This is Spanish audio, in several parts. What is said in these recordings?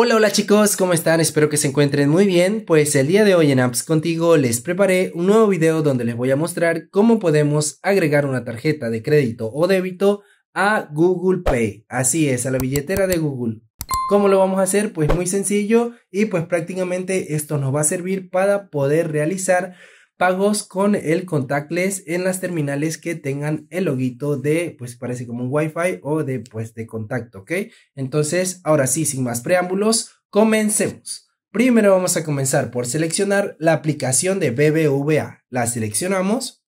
Hola, hola chicos, ¿cómo están? Espero que se encuentren muy bien. Pues el día de hoy en Apps Contigo les preparé un nuevo video donde les voy a mostrar cómo podemos agregar una tarjeta de crédito o débito a Google Pay. Así es, a la billetera de Google. ¿Cómo lo vamos a hacer? Pues muy sencillo y pues prácticamente esto nos va a servir para poder realizar pagos con el contactless en las terminales que tengan el loguito de, pues parece como un Wi-Fi o de, pues de contacto, ¿ok? Entonces, ahora sí, sin más preámbulos, comencemos. Primero vamos a comenzar por seleccionar la aplicación de BBVA. La seleccionamos,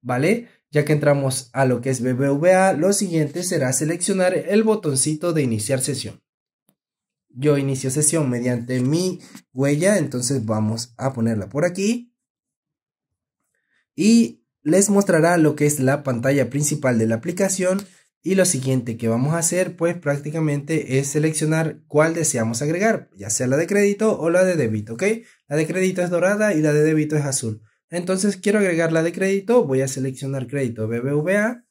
¿vale? Ya que entramos a lo que es BBVA, lo siguiente será seleccionar el botoncito de iniciar sesión. Yo inicio sesión mediante mi huella, entonces vamos a ponerla por aquí y les mostrará lo que es la pantalla principal de la aplicación y lo siguiente que vamos a hacer pues prácticamente es seleccionar cuál deseamos agregar, ya sea la de crédito o la de débito, ¿ok? La de crédito es dorada y la de débito es azul. Entonces quiero agregar la de crédito, voy a seleccionar crédito BBVA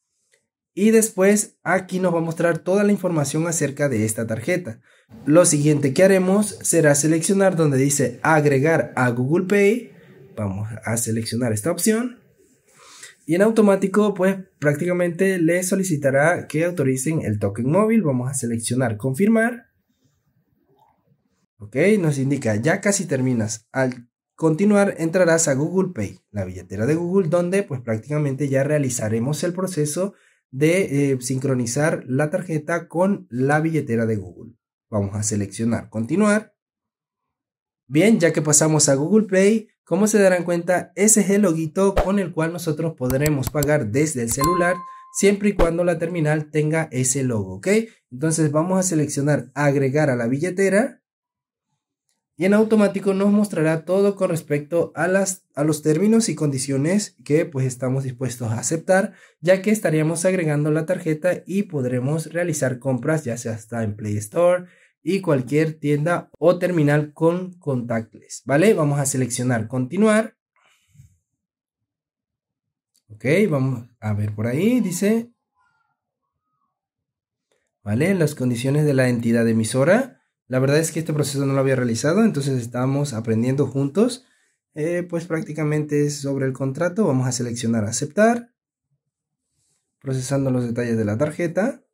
y después aquí nos va a mostrar toda la información acerca de esta tarjeta. Lo siguiente que haremos será seleccionar donde dice agregar a Google Pay Vamos a seleccionar esta opción. Y en automático, pues prácticamente le solicitará que autoricen el token móvil. Vamos a seleccionar confirmar. Ok, nos indica ya casi terminas. Al continuar entrarás a Google Pay, la billetera de Google, donde pues prácticamente ya realizaremos el proceso de eh, sincronizar la tarjeta con la billetera de Google. Vamos a seleccionar continuar. Bien, ya que pasamos a Google Play, como se darán cuenta, ese es el loguito con el cual nosotros podremos pagar desde el celular siempre y cuando la terminal tenga ese logo, ¿ok? Entonces vamos a seleccionar agregar a la billetera y en automático nos mostrará todo con respecto a, las, a los términos y condiciones que pues estamos dispuestos a aceptar, ya que estaríamos agregando la tarjeta y podremos realizar compras ya sea hasta en Play Store, y cualquier tienda o terminal con contactless, ¿vale? Vamos a seleccionar continuar. Ok, vamos a ver por ahí, dice, ¿vale? Las condiciones de la entidad emisora. La verdad es que este proceso no lo había realizado, entonces estamos aprendiendo juntos. Eh, pues prácticamente es sobre el contrato. Vamos a seleccionar aceptar. Procesando los detalles de la tarjeta.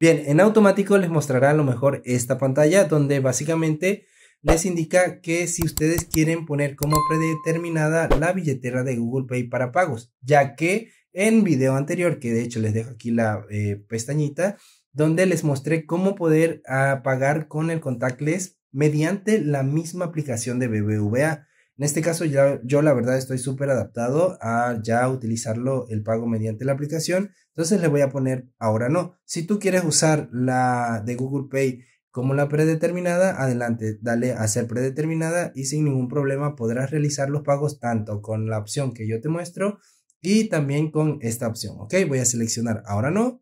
Bien, en automático les mostrará a lo mejor esta pantalla donde básicamente les indica que si ustedes quieren poner como predeterminada la billetera de Google Pay para pagos, ya que en video anterior, que de hecho les dejo aquí la eh, pestañita, donde les mostré cómo poder ah, pagar con el contactless mediante la misma aplicación de BBVA. En este caso yo la verdad estoy súper adaptado a ya utilizarlo el pago mediante la aplicación. Entonces le voy a poner ahora no. Si tú quieres usar la de Google Pay como la predeterminada, adelante, dale a ser predeterminada y sin ningún problema podrás realizar los pagos tanto con la opción que yo te muestro y también con esta opción. Ok, voy a seleccionar ahora no.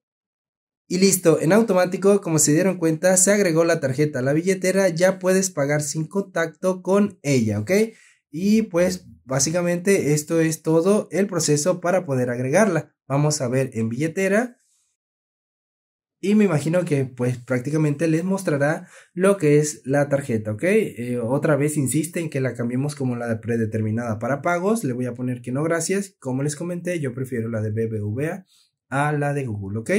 Y listo, en automático, como se dieron cuenta, se agregó la tarjeta a la billetera, ya puedes pagar sin contacto con ella, ¿ok? Y pues básicamente esto es todo el proceso para poder agregarla. Vamos a ver en billetera. Y me imagino que pues prácticamente les mostrará lo que es la tarjeta, ¿ok? Eh, otra vez insiste en que la cambiemos como la de predeterminada para pagos. Le voy a poner que no gracias. Como les comenté, yo prefiero la de BBVA a la de Google, ¿ok?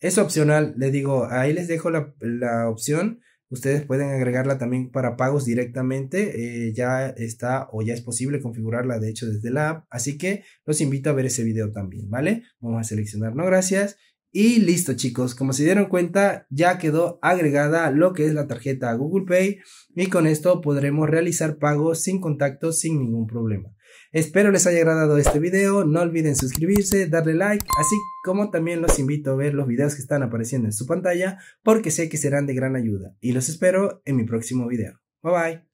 Es opcional, le digo, ahí les dejo la, la opción Ustedes pueden agregarla también para pagos directamente. Eh, ya está o ya es posible configurarla de hecho desde la app. Así que los invito a ver ese video también, ¿vale? Vamos a seleccionar no gracias. Y listo chicos, como se dieron cuenta ya quedó agregada lo que es la tarjeta Google Pay y con esto podremos realizar pagos sin contacto sin ningún problema. Espero les haya agradado este video, no olviden suscribirse, darle like, así como también los invito a ver los videos que están apareciendo en su pantalla porque sé que serán de gran ayuda y los espero en mi próximo video. Bye bye.